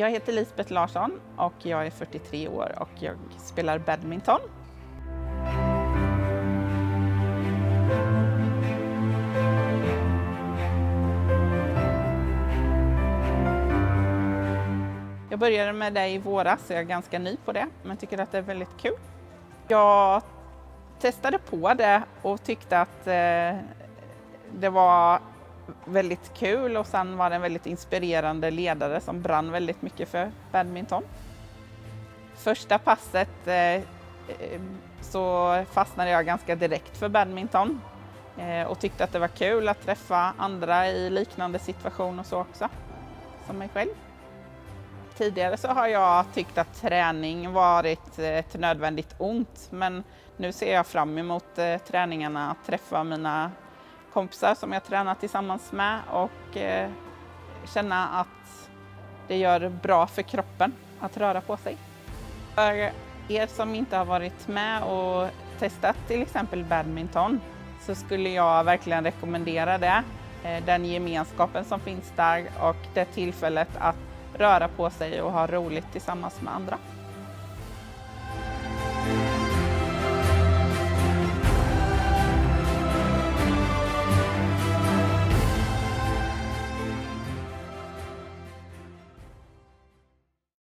Jag heter Lisbeth Larsson och jag är 43 år och jag spelar badminton. Jag började med det i våras, så jag är ganska ny på det, men tycker att det är väldigt kul. Jag testade på det och tyckte att eh, det var väldigt kul och sen var det en väldigt inspirerande ledare som brann väldigt mycket för badminton. Första passet eh, eh, så fastnade jag ganska direkt för badminton eh, och tyckte att det var kul att träffa andra i liknande situation och så också, som mig själv. Tidigare så har jag tyckt att träning varit eh, ett nödvändigt ont men nu ser jag fram emot eh, träningarna, att träffa mina kompisar som jag tränar tillsammans med och eh, känna att det gör bra för kroppen att röra på sig. För er som inte har varit med och testat till exempel badminton så skulle jag verkligen rekommendera det. Eh, den gemenskapen som finns där och det tillfället att röra på sig och ha roligt tillsammans med andra.